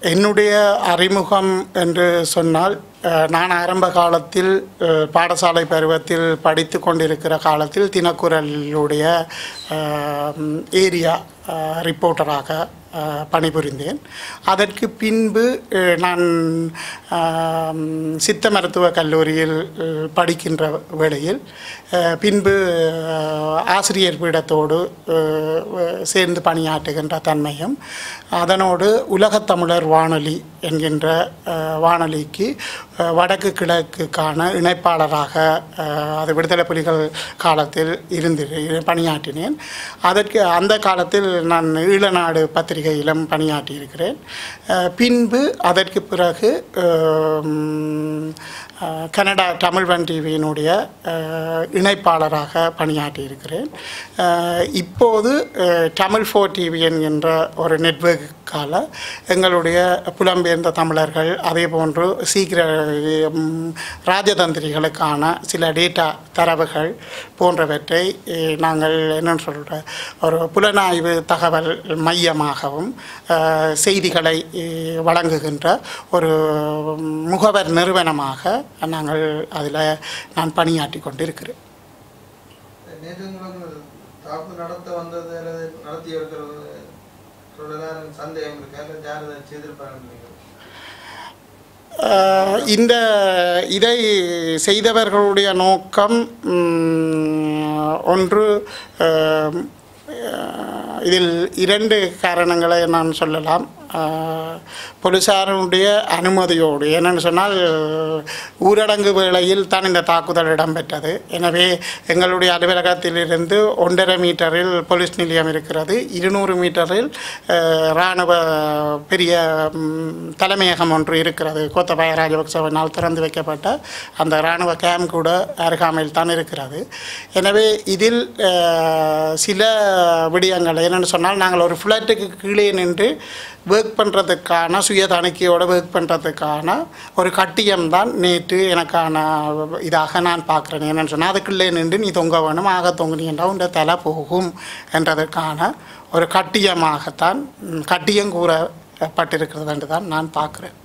என்னுடைய அறிமுகம் என்று சொன்னால் நான் ஆரம்ப காலத்தில் பாடசாலை பருவத்தில் படித்து கொண்டிருக்கிற காலத்தில் தினக்குரலுடைய ஏரியா ரிப்போர்ட்டராக பணிபுரிந்தேன். அதற்கு பின்பு நான் சித்த மருத்துவ கல்லூரியில் படிக்கின்ற வேளையில் பின்பு ஆசிரியர் பீடத்தோடு சேர்ந்து பணியாற்றுகின்ற தன்மையும் அதனோடு உலகத்தமிழர் வானொலி என்கின்ற வானொலிக்கு வடக்கு கிழக்குக்கான இணைப்பாளராக அது விடுதலை புலிகள் காலத்தில் இருந்து பணியாற்றினேன். அதற்கு அந்த காலத்தில் நான் ஈழநாடு பத்திரிகையிலும் பணியாற்றியிருக்கிறேன். பின்பு அதற்கு பிறகு கனடா தமிழ்வன் டிவியினுடைய இணைப்பாளராக பணியாற்றியிருக்கிறேன். இருக்கிறேன் இப்போது தமிழ் ஃபோர் டிவி என்கின்ற ஒரு நெட்வொர்க்கால் எங்களுடைய புலம்பெயர்ந்த தமிழர்கள் அதே போன்று சீக்கிர ராஜதந்திரிகளுக்கான சில டேட்டா தரவுகள் போன்றவற்றை நாங்கள் என்னென்னு சொல்கிற ஒரு புலனாய்வு தகவல் மையமாகவும் செய்திகளை வழங்குகின்ற ஒரு முகவர் நிறுவனமாக நாங்கள் அதில் நான் பணியாற்றி கொண்டிருக்கிறேன். நேற்று உங்களுக்கு தாக்குதல் நடத்த வந்தது அல்லது நடத்தி இருக்கிறது சொல்லலாம் சந்தேகம் இருக்கு. அல்லது யார் அதை செய்திருப்பாங்க அஹ், இந்த இதை செய்தவர்களுடைய நோக்கம் ஒன்று இதில் இரண்டு காரணங்களை நான் சொல்லலாம். அஹ், போலீசாருடைய அனுமதியோடு என்னென்னு சொன்னால் ஊரடங்கு வேளையில் தான் இந்த தாக்குதல் இடம்பெற்றது. எனவே எங்களுடைய அலுவலகத்திலிருந்து ஒன்றரை மீட்டரில் போலீஸ் நிலையம் இருக்கிறது. இருநூறு மீட்டரில் இராணுவ பெரிய தலைமையகம் ஒன்று இருக்கிறது. கோத்தபாய ராஜபக்சவனால் திறந்து வைக்கப்பட்ட அந்த இராணுவ கேம்ப் கூட அருகாமையில் தான் இருக்கிறது. எனவே இதில் சில விடயங்கள். என்னென்னு சொன்னால் நாங்கள் ஒரு ஃப்ளாட்டுக்கு கீழே நின்று ஒர்க் பண்ணுறதுக்கான சுய தணிக்கையோட ஒர்க் பண்ணுறதுக்கான ஒரு கட்டியம் தான் நேற்று எனக்கான இதாக நான் பார்க்குறேன். என்னென்னு சொன்னால் அதுக்குள்ளே நின்று நீ தொங்க வேணும் ஆக தொங்குனீங்கன்னா உண்ட தலை போகும் என்றதற்கான ஒரு கட்டியமாகத்தான் கட்டியம் கூறப்பட்டிருக்கிறது என்று தான் நான் பார்க்குறேன்.